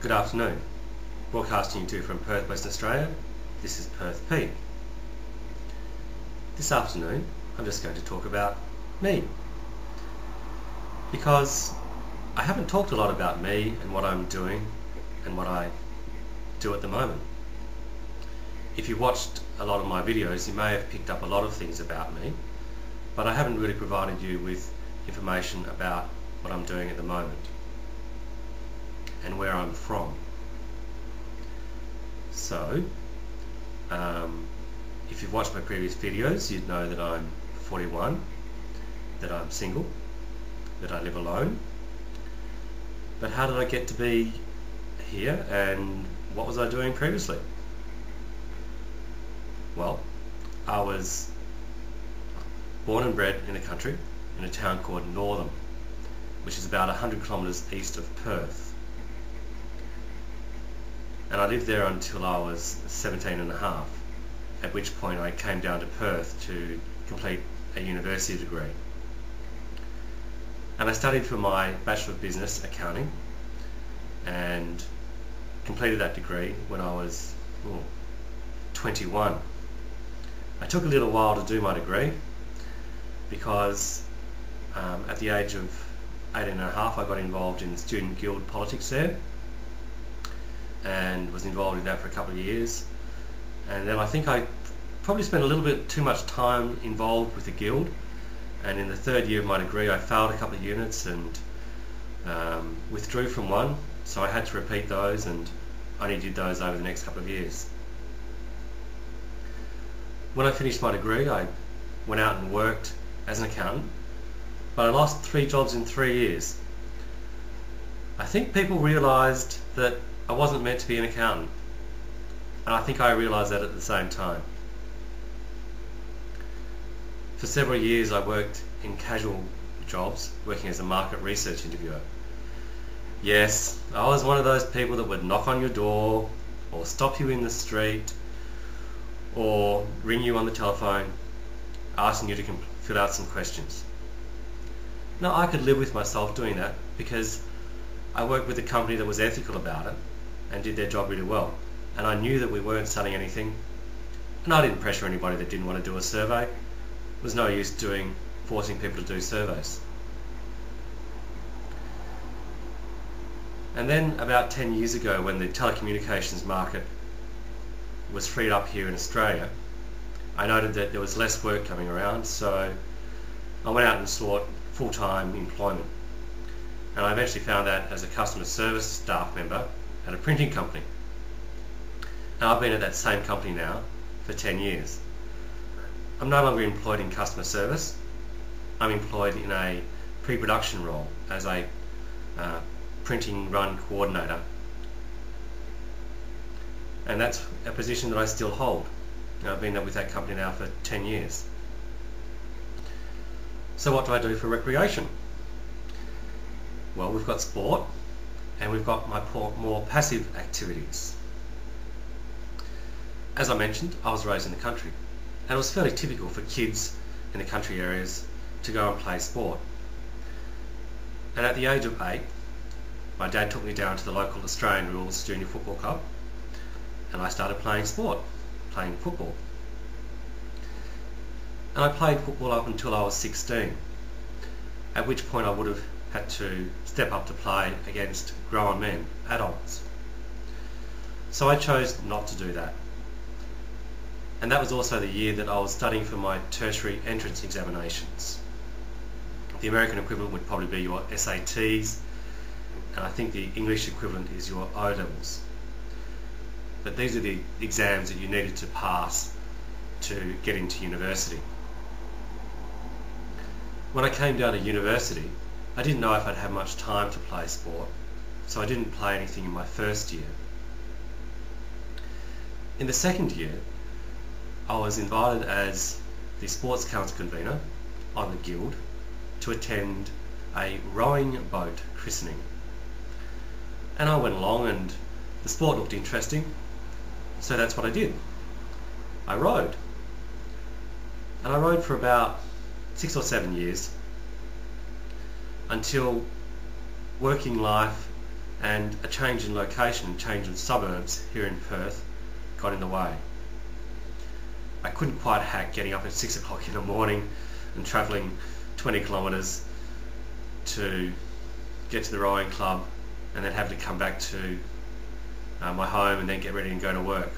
Good afternoon. Broadcasting to you from Perth, Western Australia. This is Perth Pete. This afternoon I'm just going to talk about me. Because I haven't talked a lot about me and what I'm doing and what I do at the moment. If you watched a lot of my videos you may have picked up a lot of things about me but I haven't really provided you with information about what I'm doing at the moment and where I'm from. So, um, if you've watched my previous videos, you'd know that I'm 41, that I'm single, that I live alone. But how did I get to be here and what was I doing previously? Well, I was born and bred in the country in a town called Northam, which is about 100 kilometres east of Perth and I lived there until I was 17 and a half, at which point I came down to Perth to complete a university degree. And I studied for my Bachelor of Business Accounting and completed that degree when I was oh, 21. I took a little while to do my degree because um, at the age of 18 and a half I got involved in the student guild politics there and was involved in that for a couple of years. And then I think I probably spent a little bit too much time involved with the guild. And in the third year of my degree, I failed a couple of units and um, withdrew from one. So I had to repeat those and only did those over the next couple of years. When I finished my degree, I went out and worked as an accountant, but I lost three jobs in three years. I think people realised that I wasn't meant to be an accountant. And I think I realised that at the same time. For several years I worked in casual jobs, working as a market research interviewer. Yes, I was one of those people that would knock on your door or stop you in the street or ring you on the telephone asking you to fill out some questions. Now I could live with myself doing that because I worked with a company that was ethical about it and did their job really well. And I knew that we weren't selling anything. And I didn't pressure anybody that didn't want to do a survey. It was no use doing forcing people to do surveys. And then about 10 years ago when the telecommunications market was freed up here in Australia, I noted that there was less work coming around so I went out and sought full-time employment. And I eventually found that as a customer service staff member at a printing company. And I've been at that same company now for 10 years. I'm no longer employed in customer service. I'm employed in a pre-production role as a uh, printing run coordinator. And that's a position that I still hold. I've been with that company now for 10 years. So what do I do for recreation? Well, we've got sport, and we've got my more passive activities. As I mentioned, I was raised in the country and it was fairly typical for kids in the country areas to go and play sport. And at the age of eight, my dad took me down to the local Australian Rules Junior Football Club and I started playing sport, playing football. And I played football up until I was 16, at which point I would have had to step up to play against grown men, adults. So I chose not to do that. And that was also the year that I was studying for my tertiary entrance examinations. The American equivalent would probably be your SATs, and I think the English equivalent is your O-levels. But these are the exams that you needed to pass to get into university. When I came down to university, I didn't know if I'd have much time to play sport, so I didn't play anything in my first year. In the second year, I was invited as the Sports Council convener on the Guild to attend a rowing boat christening. And I went along and the sport looked interesting, so that's what I did. I rowed. And I rowed for about six or seven years until working life and a change in location, change in suburbs here in Perth got in the way. I couldn't quite hack getting up at 6 o'clock in the morning and travelling 20 kilometres to get to the rowing club and then having to come back to uh, my home and then get ready and go to work.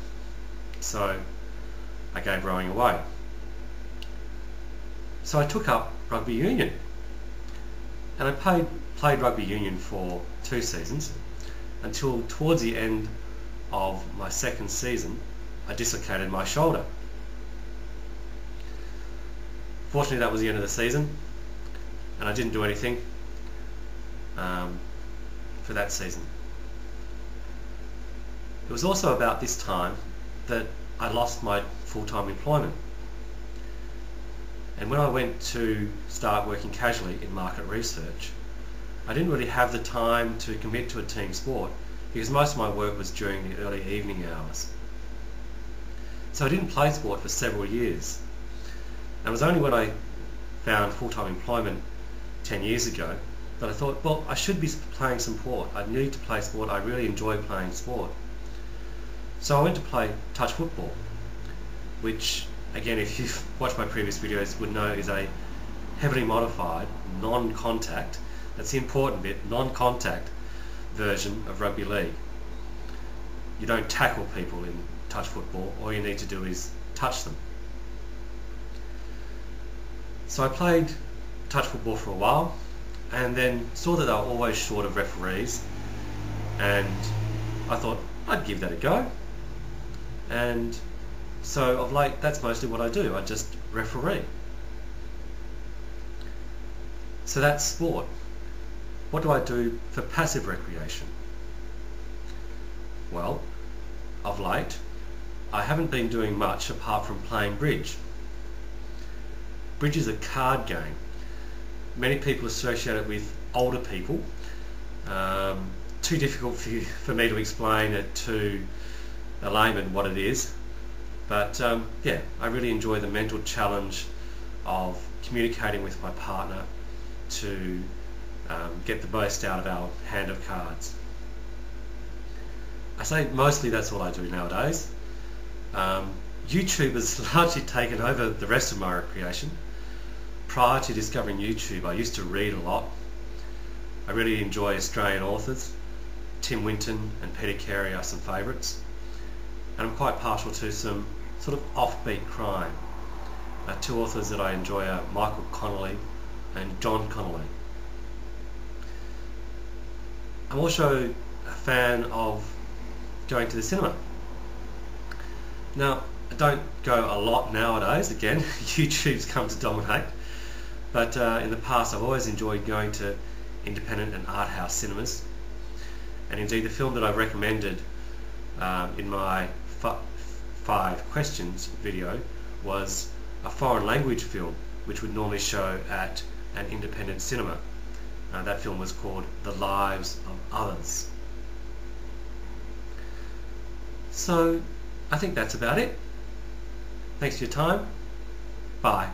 So I gave rowing away. So I took up rugby union and I played, played rugby union for two seasons until towards the end of my second season I dislocated my shoulder. Fortunately that was the end of the season and I didn't do anything um, for that season. It was also about this time that I lost my full-time employment. And when I went to start working casually in market research, I didn't really have the time to commit to a team sport because most of my work was during the early evening hours. So I didn't play sport for several years. And it was only when I found full-time employment 10 years ago that I thought, well, I should be playing some sport. I need to play sport. I really enjoy playing sport. So I went to play touch football, which, again, if you've watched my previous videos, would know is a heavily modified, non-contact, that's the important bit, non-contact version of rugby league. You don't tackle people in touch football, all you need to do is touch them. So I played touch football for a while and then saw that they were always short of referees and I thought I'd give that a go and so of late that's mostly what I do, I just referee. So that's sport. What do I do for passive recreation? Well, of late I haven't been doing much apart from playing bridge. Bridge is a card game. Many people associate it with older people. Um, too difficult for, you, for me to explain it to a layman what it is. But um, yeah, I really enjoy the mental challenge of communicating with my partner to um, get the most out of our hand of cards. I say mostly that's what I do nowadays. Um, YouTube has largely taken over the rest of my recreation prior to discovering YouTube, I used to read a lot. I really enjoy Australian authors. Tim Winton and Peter Carey are some favourites. And I'm quite partial to some sort of offbeat crime. Uh, two authors that I enjoy are Michael Connelly and John Connolly. I'm also a fan of going to the cinema. Now, I don't go a lot nowadays, again, YouTube's come to dominate. But uh, in the past I've always enjoyed going to independent and art house cinemas. And indeed the film that I've recommended um, in my five questions video was a foreign language film which would normally show at an independent cinema. Uh, that film was called The Lives of Others. So I think that's about it. Thanks for your time. Bye.